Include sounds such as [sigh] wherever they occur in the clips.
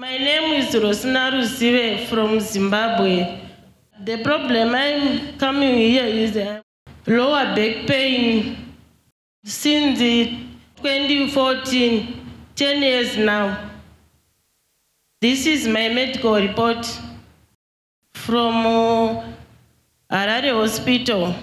My name is Rosina Ruzive from Zimbabwe. The problem I'm coming here is uh, lower back pain since 2014, 10 years now. This is my medical report from uh, Harare Hospital.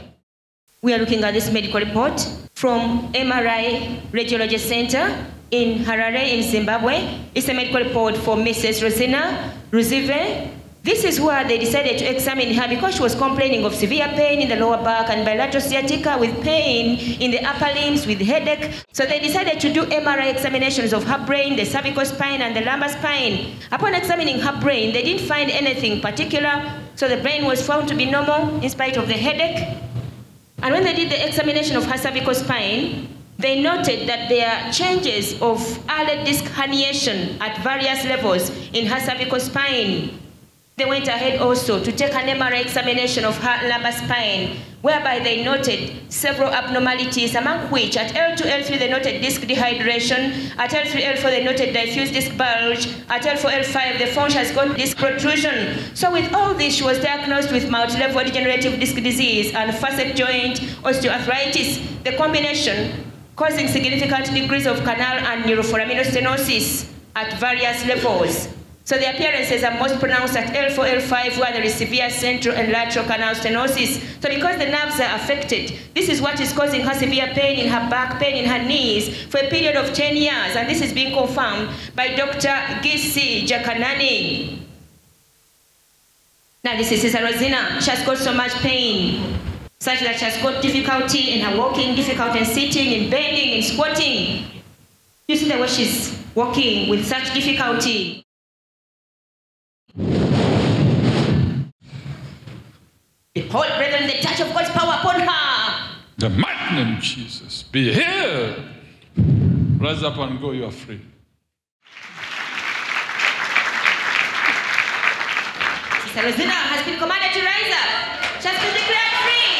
We are looking at this medical report from MRI Radiology Center in Harare in Zimbabwe. It's a medical report for Mrs. Rosina Ruzive. This is where they decided to examine her because she was complaining of severe pain in the lower back and bilateral sciatica with pain in the upper limbs with headache. So they decided to do MRI examinations of her brain, the cervical spine, and the lumbar spine. Upon examining her brain, they didn't find anything particular. So the brain was found to be normal in spite of the headache. And when they did the examination of her cervical spine, they noted that there are changes of early disc herniation at various levels in her cervical spine. They went ahead also to take an MRI examination of her lumbar spine, whereby they noted several abnormalities, among which at L2, L3 they noted disc dehydration, at L3, L4 they noted diffuse disc bulge, at L4, L5 the font has got disc protrusion. So with all this, she was diagnosed with multi-level degenerative disc disease and facet joint osteoarthritis, the combination causing significant degrees of canal and neuroforaminal stenosis at various levels. So the appearances are most pronounced at L4, L5, where there is severe central and lateral canal stenosis. So because the nerves are affected, this is what is causing her severe pain in her back, pain in her knees for a period of 10 years. And this is being confirmed by Dr. Gisi Jakanani. Now this is Sister Rosina. She has got so much pain, such that she has got difficulty in her walking, difficulty in sitting, in bending, in squatting. You see the way she's walking with such difficulty. Behold, brethren, the touch of God's power upon her. The mighty name of Jesus. Be healed. Rise up and go, you are free. Sister Rosina has been commanded to rise up. She has been declared free.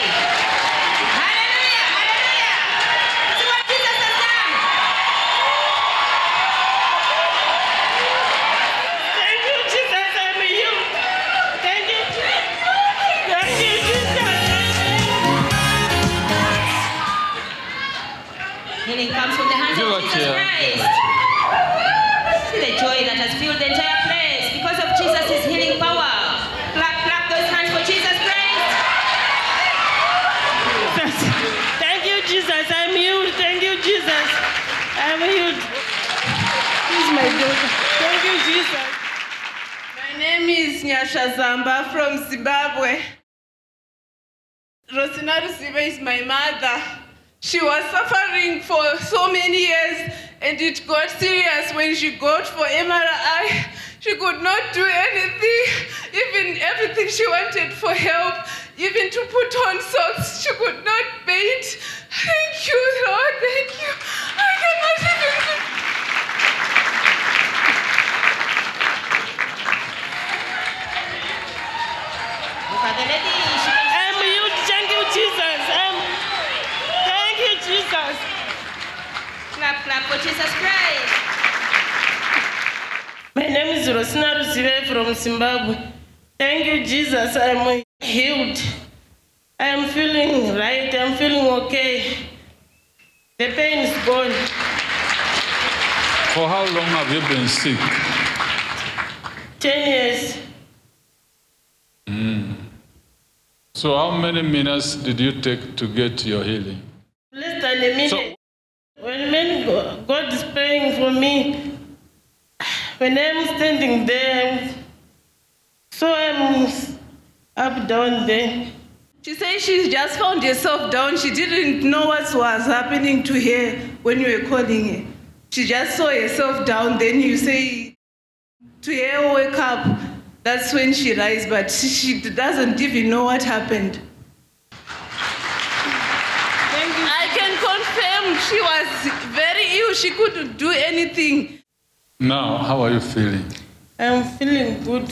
My daughter. Thank you, Jesus. My name is Nyasha Zamba from Zimbabwe. Rosina Ruzive is my mother. She was suffering for so many years and it got serious when she got for MRI. She could not do anything, even everything she wanted for help, even to put on socks, she could not paint. Thank you, Lord, thank you. I cannot even. Look at the lady. She can I'm healed. Thank you, Jesus. I'm... Thank you, Jesus. clap, clap for Jesus Christ. My name is Rosina Ruzive from Zimbabwe. Thank you, Jesus. I'm healed. I'm feeling right. I'm feeling okay. The pain is gone. For how long have you been sick? 10 years. So, how many minutes did you take to get your healing? Less than a minute. So- when when Go- God is praying for me, when I'm standing there, so I'm up down there. She says she just found herself down. She didn't know what was happening to her when you were calling her. She just saw herself down. Then you say to her, wake up. That's when she rise, but she, she doesn't even know what happened. Thank you. I can confirm she was very ill. She couldn't do anything. Now, how are you feeling? I'm feeling good.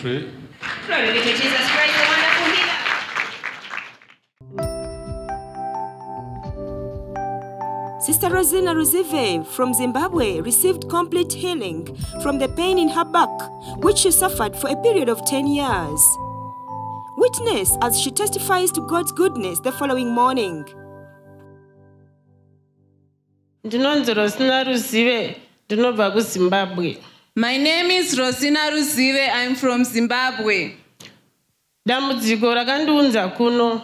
Free. Glory be to Jesus Christ, the wonderful healer. Sister Rosina Ruzive from Zimbabwe received complete healing from the pain in her back, which she suffered for a period of 10 years. Witness as she testifies to God's goodness the following morning. ndinonzi rosina ruzive ndinobva kuzimbabwe My name is Rosina Ruzive. I'm from Zimbabwe. dambudziko rakandiunza kuno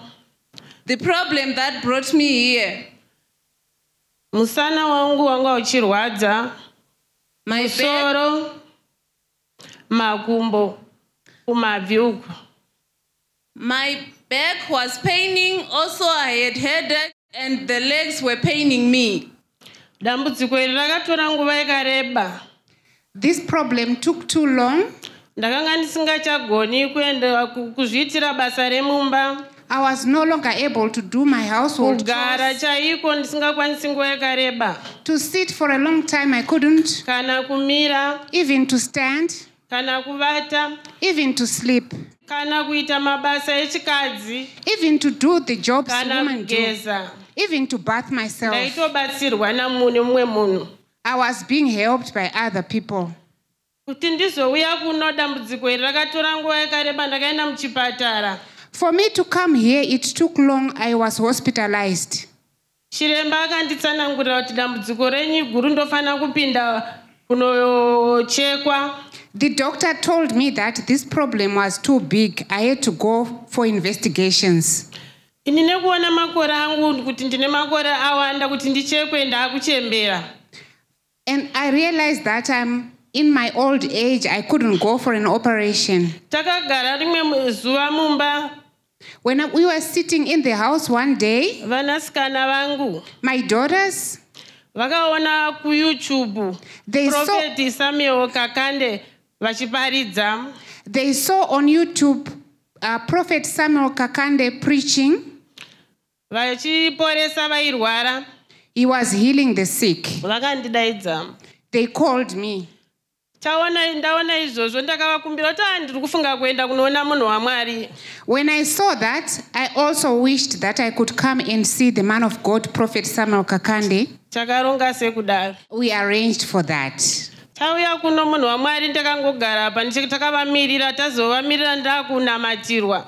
The problem that brought me here, musana wangu wanga uchirwadza my back, musoro makumbo kumabvi uku my back was paining. Also, I had headache and the legs were paining me. dambudziko iri rakatora nguva yakareba This problem took too long. ndakanga ndisingachagoni kuenda kuzviitira basa remumba. I was no longer able to do my household kugara chores. chaiko ndisingakwanisi nguva yakareba. To sit for a long time, I couldn't. kana kumira. Even to stand, kana kuvata. Even to sleep, kana kuita mabasa echikadzi. Even to do the jobs kana women do, kugeza. Even to bath myself. ndaitobatsirwa namune munhu I was being helped by other people. kuti ndizouya kuno dambudziko iri rakatora nguva yakareba ndakaenda muchipatara For me to come here, it took long. I was hospitalized. chiremba akanditsanangurira kuti dambudziko renyu guru ndofanira kupinda kunochekwa The doctor told me that this problem was too big. I had to go for investigations. ini nekuona makore angu kuti ndine makore awanda kuti ndichekwe ndaakuchembera And I realized that I'm in my old age, I couldn't go for an operation. takagara rimwe mu- When we were sitting in the house one day, my daughters, vakaona kuyoutube They saw- profeti samuel kakande vachiparidza. they saw on YouTube uh, Prophet Samuel Kakande preaching. vachiporesa vairwara He was healing the sick. vakandidaidza They called me. taona ndaona izvozvo ndakavakumbira kuti a ndiri kufunga kuenda kunoona munhu wamwari When I saw that, I also wished that I could come and see the man of God, Prophet Samuel Kakande. takaronga sekudaro We arranged for that. tauya kuno munhu wamwari ndakangogara pa ndichi takavamirira tazovamirira ndakunamatirwa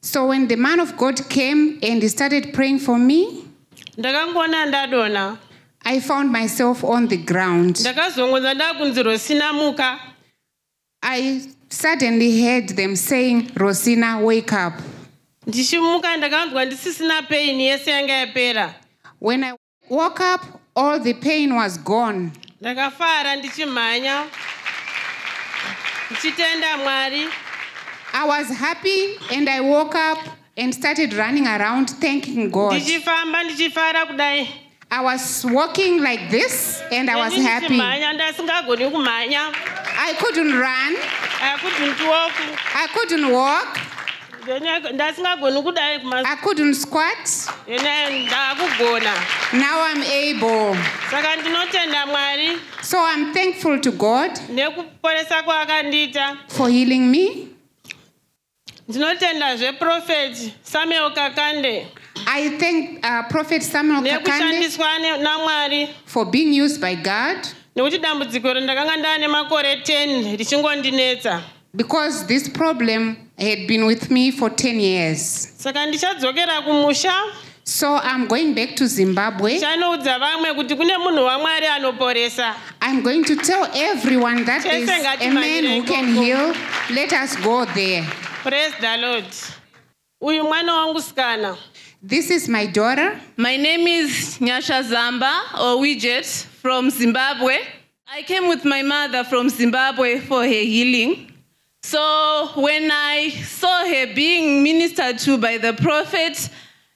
So when the man of God came and he started praying for me, I found myself on the ground. ndakazongonza ndakunzi rosinamuka I suddenly heard them saying, Rosina, wake up. ndichimuka ndakanzwa ndisisina peini yese yanga yapera When I woke up, all the pain was gone. ndakafara ndichimhanya ndichitenda mwari I was happy and I woke up and started running around thanking God. ndichifamba ndichifara kudai I was walking like this and I was happy. ndichimhanya ndasingagoni kumhanya I couldn't run, I couldn't walk. I couldn't walk, Ndenya- ndasingagoni kudai kuma- I couldn't squat. Now I'm able. saka ndinotenda mwari So I'm thankful to God for healing me. Ndinotendazve profeti samuel kakande I thank uh, Prophet Samuel Kakande nekushandiswa ne- namwari for being used by God nekuti dambudziko rendakanga ndaane makore 10 richingondinetsa because this problem had been with me for 10 years. saka ndichadzokera kumusha So I'm going back to Zimbabwe. ndichanoudza vamwe kuti kune munhu wamwari anoporesa I'm going to tell everyone that there's a man who can heal. Let us go there. Praise the lord uyu mwana wangu sikana This is my daughter. My name is Nyasha Zamba or Widget from Zimbabwe. I came with my mother from Zimbabwe for her healing. So when I saw her being ministered to by the prophet,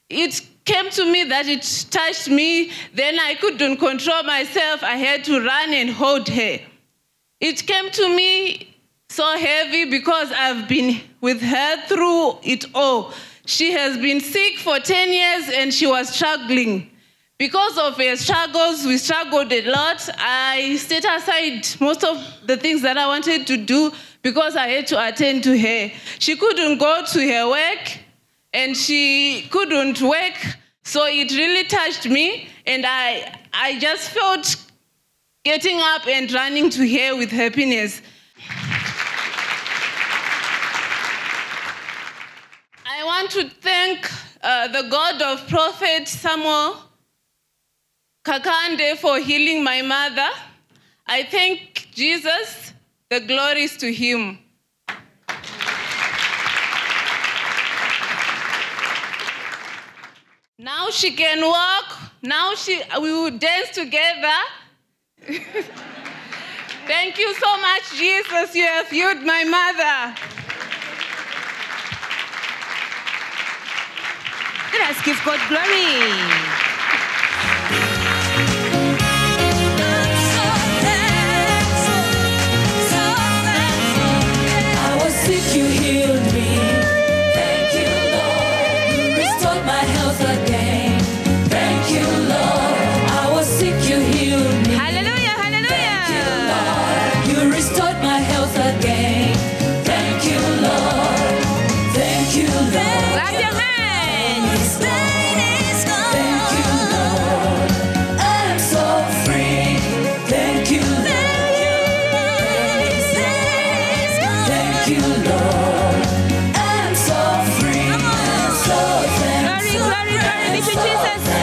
it came to me that it touched me. Then I couldn't control myself. I had to run and hold her. It came to me so heavy because I've been with her through it all. She has been sick for 10 years and she was struggling. Because of her struggles, we struggled a lot. I set aside most of the things that I wanted to do because I had to attend to her. She couldn't go to her work and she couldn't work. So it really touched me, and I, I just felt getting up and running to her with happiness. I want to thank uh, the God of Prophet Samuel Kakande for healing my mother. I thank Jesus. The glory is to him. Now she can walk. Now she we will dance together. [laughs] Thank you so much, Jesus. You have healed my mother. Let us give God glory. Jesus.